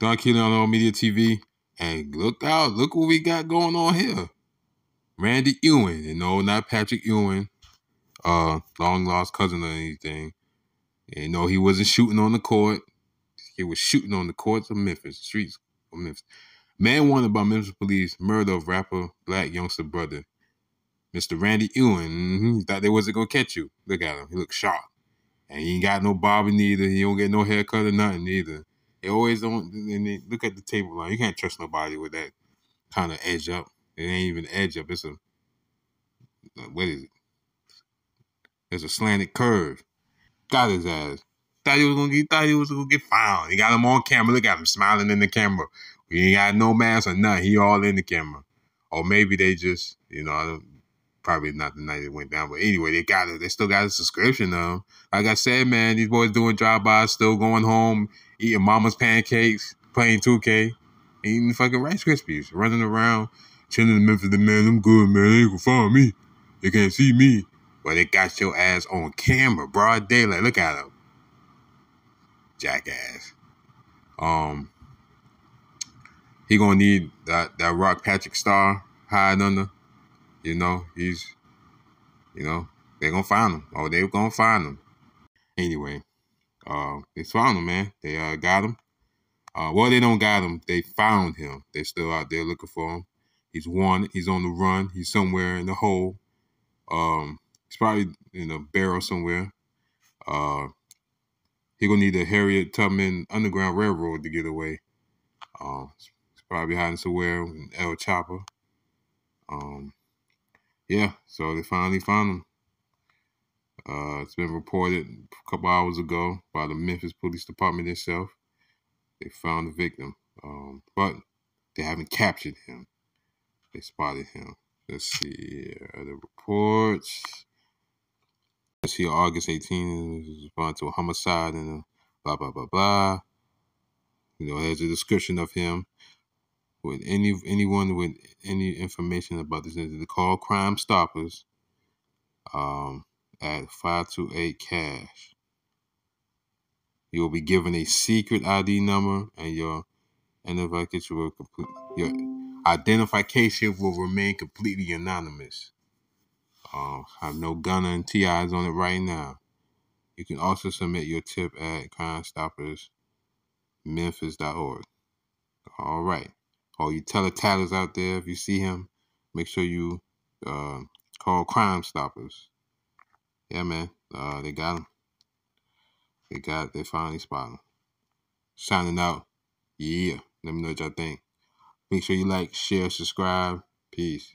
Don Killino on All Media TV. And look out, look what we got going on here. Randy Ewing, you know, not Patrick Ewing, uh, long lost cousin or anything. And no, he wasn't shooting on the court. He was shooting on the courts of Memphis, streets of Memphis. Man wanted by Memphis police murder of rapper Blac Youngsta brother. Mr. Randy Ewing, mm-hmm, thought they wasn't gonna catch you. Look at him, he looked shocked, And he ain't got no barber neither. He don't get no haircut or nothing either. They always don't. And they look at the table line. You can't trust nobody with that kind of edge up. It ain't even edge up. It's a uh, what is it? It's a slanted curve. Got his ass. Thought he was gonna get. Thought he was gonna get found. He got him on camera. Look at him smiling in the camera. He ain't got no mask or nothing. He all in the camera. Or maybe they just, you know, probably not the night it went down. But anyway, they got it. They still got a subscription of. Like I said, man, these boys doing drive-bys, still going home, eating mama's pancakes, playing 2K, eating fucking Rice Krispies, running around, chilling in Memphis. The man, I'm good, man. They gonna find me. They can't see me. But they got your ass on camera, broad daylight. Look at him. Jackass. Um, he gonna need that that Rock Patrick Star hide under. You know, he's, you know, they're gonna find him. Oh, they're gonna find him. Anyway, uh, they found him, man. They uh, got him. Uh, well, they don't got him. They found him. They're still out there looking for him. He's one. He's on the run. He's somewhere in the hole. Um, he's probably in a barrel somewhere. Uh, he gonna need a Harriet Tubman Underground Railroad to get away. Uh, he's probably hiding somewhere in El Chopper. Um, yeah, so they finally found him. Uh, it's been reported a couple hours ago by the Memphis Police Department itself. They found the victim, um, but they haven't captured him. They spotted him. Let's see uh, the reports. Let's see, August 18th, respond to a homicide and blah blah blah blah. You know, there's a description of him with any anyone with any information about this, to call Crime Stoppers um, at five two eight cash. You will be given a secret ID number, and your identification will complete, your identification will remain completely anonymous. Uh, I have no gunner and TIs on it right now. You can also submit your tip at Crime Stoppers. crimestoppersmemphis.org. All right all you teletattlers out there, if you see him, make sure you uh, call Crime Stoppers. Yeah, man, uh, they got him. They got, they finally spot him. Signing out. Yeah. Let me know what y'all think. Make sure you like, share, subscribe. Peace.